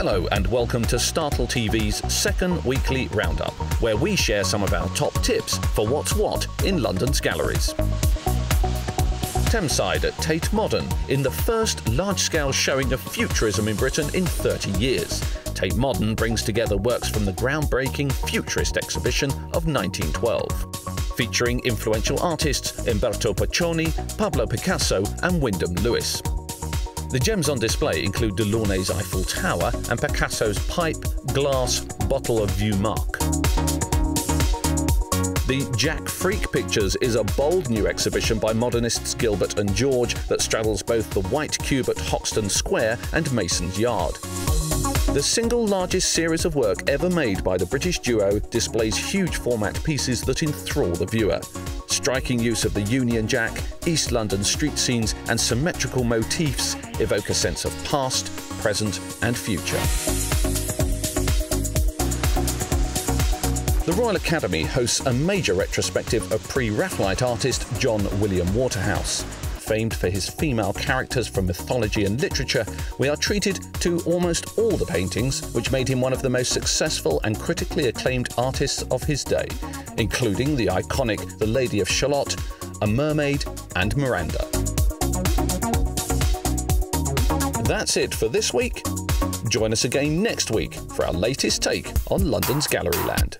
Hello and welcome to Startle TV's second weekly roundup, where we share some of our top tips for what's what in London's galleries. Thameside at Tate Modern in the first large-scale showing of futurism in Britain in 30 years. Tate Modern brings together works from the groundbreaking Futurist exhibition of 1912, featuring influential artists Umberto Boccioni, Pablo Picasso and Wyndham Lewis. The gems on display include Delaunay's Eiffel Tower and Picasso's pipe, glass, bottle of Vieux Marc. The Jack Freak Pictures is a bold new exhibition by modernists Gilbert and George that straddles both the White Cube at Hoxton Square and Mason's Yard. The single largest series of work ever made by the British duo displays huge format pieces that enthrall the viewer. Striking use of the Union Jack, East London street scenes, and symmetrical motifs evoke a sense of past, present, and future. The Royal Academy hosts a major retrospective of pre Raphaelite artist John William Waterhouse. Famed for his female characters from mythology and literature, we are treated to almost all the paintings which made him one of the most successful and critically acclaimed artists of his day, including the iconic The Lady of Shalott, A Mermaid, and Miranda. That's it for this week. Join us again next week for our latest take on London's gallery Galleryland.